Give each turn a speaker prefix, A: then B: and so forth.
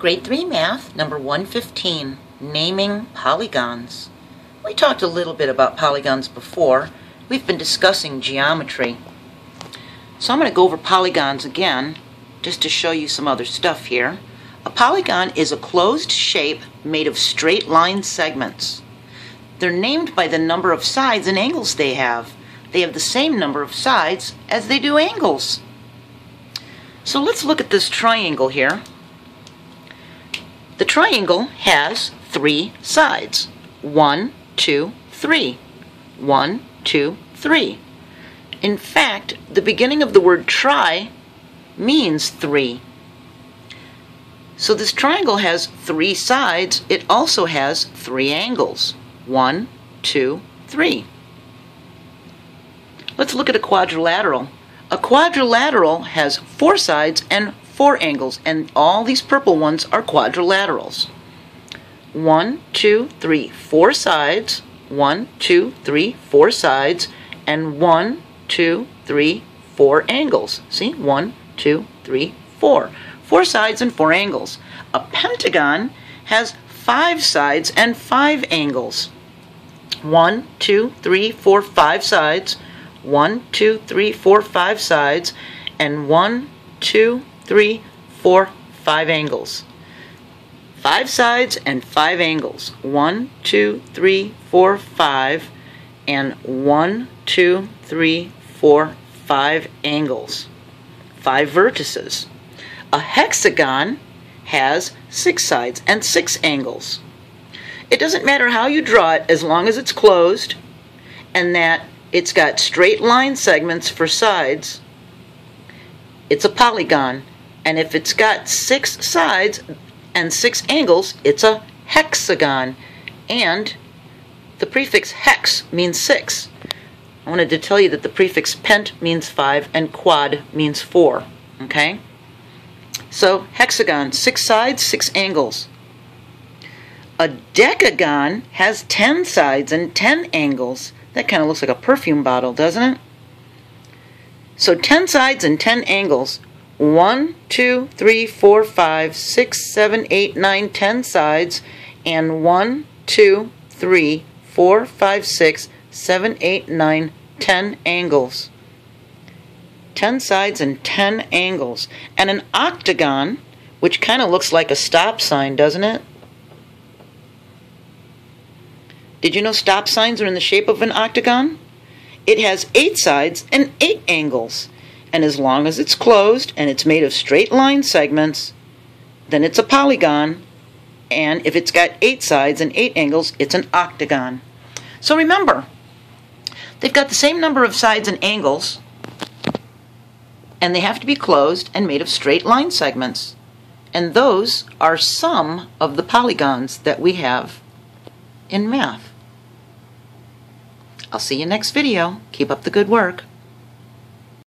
A: Grade 3 Math, number 115, Naming Polygons. We talked a little bit about polygons before. We've been discussing geometry. So I'm going to go over polygons again, just to show you some other stuff here. A polygon is a closed shape made of straight line segments. They're named by the number of sides and angles they have. They have the same number of sides as they do angles. So let's look at this triangle here. The triangle has three sides. One, two, three. One, two, three. In fact, the beginning of the word tri means three. So this triangle has three sides. It also has three angles. One, two, three. Let's look at a quadrilateral. A quadrilateral has four sides and four angles, and all these purple ones are quadrilaterals. One, two, three, four sides, one, two, three, four sides, and one, two, three, four angles. See? One, two, three, four. Four sides and four angles. A pentagon has five sides and five angles. One, two, three, four, five sides. One, two, three, four, five sides. And one, two, three, four, five angles. Five sides and five angles. One, two, three, four, five, and one, two, three, four, five angles. Five vertices. A hexagon has six sides and six angles. It doesn't matter how you draw it as long as it's closed and that it's got straight line segments for sides. It's a polygon and if it's got six sides and six angles, it's a hexagon. And the prefix hex means six. I wanted to tell you that the prefix pent means five and quad means four. Okay? So, hexagon, six sides, six angles. A decagon has ten sides and ten angles. That kind of looks like a perfume bottle, doesn't it? So, ten sides and ten angles 1, 2, 3, 4, 5, 6, 7, 8, 9, 10 sides, and 1, 2, 3, 4, 5, 6, 7, 8, 9, 10 angles. 10 sides and 10 angles. And an octagon, which kind of looks like a stop sign, doesn't it? Did you know stop signs are in the shape of an octagon? It has 8 sides and 8 angles and as long as it's closed and it's made of straight line segments, then it's a polygon, and if it's got eight sides and eight angles, it's an octagon. So remember, they've got the same number of sides and angles, and they have to be closed and made of straight line segments. And those are some of the polygons that we have in math. I'll see you next video. Keep up the good work.